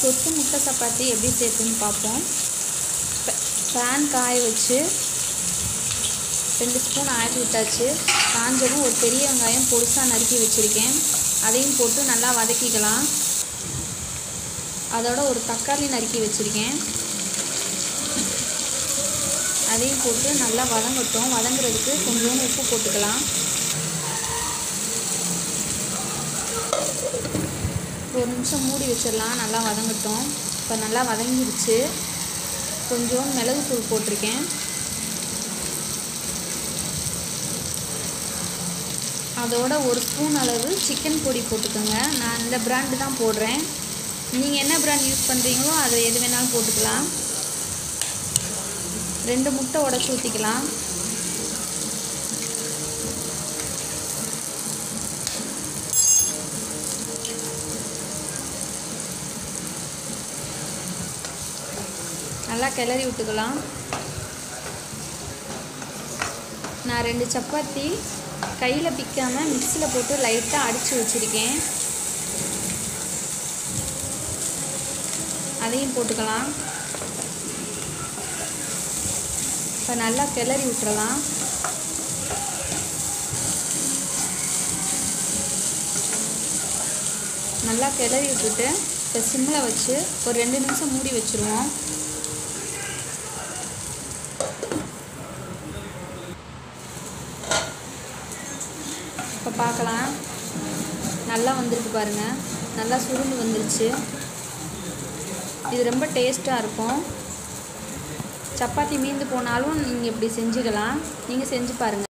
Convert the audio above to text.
கொத்து முட்டை சப்பாத்தி எப்படி சேர்த்துன்னு பார்ப்போம். பேன் காய வச்சு ரெண்டு ஸ்பூன் ஆயில் விட்டாச்சு. காஞ்சதும் ஒரு பெரிய வெங்காயம் பொடிசாக நறுக்கி வச்சுருக்கேன். அதையும் போட்டு நல்லா வதக்கிக்கலாம். அதோட ஒரு தக்காளி நறுக்கி வச்சுருக்கேன். அதையும் போட்டு நல்லா வதங்கட்டும். வதங்குறதுக்கு கொஞ்சோண்டு உப்பு போட்டுக்கலாம். ஒரு நிமிஷம் மூடி வச்சிடலாம். நல்லா வதங்கட்டும். இப்போ நல்லா வதங்கிடுச்சு கொஞ்சம் மிளகுத்தூள் போட்டிருக்கேன். அதோட ஒரு ஸ்பூன் அளவு சிக்கன் பொடி போட்டுக்கோங்க. நான் இந்த பிராண்டு தான் போடுறேன். நீங்கள் என்ன பிராண்ட் யூஸ் பண்ணுறீங்களோ அதை எது வேணாலும் போட்டுக்கலாம். ரெண்டு முட்டை உடச்சி ஊற்றிக்கலாம் நல்லா கிளறி விட்டுக்கலாம். நான் ரெண்டு சப்பாத்தி கையில் பிக்காமல் மிக்சியில் போட்டு லைட்டாக அடித்து வச்சுருக்கேன். அதையும் போட்டுக்கலாம். இப்போ நல்லா கிளறி விட்டுறலாம். நல்லா கிளறி விட்டுட்டு இப்போ சிம்மில் வச்சு ஒரு ரெண்டு நிமிஷம் மூடி வச்சுருவோம். இப்போ பார்க்கலாம். நல்லா வந்திருக்கு பாருங்கள் நல்லா சுருண்டு வந்துருச்சு. இது ரொம்ப டேஸ்ட்டாக இருக்கும். சப்பாத்தி மீந்து போனாலும் நீங்கள் இப்படி செஞ்சுக்கலாம். நீங்கள் செஞ்சு பாருங்கள்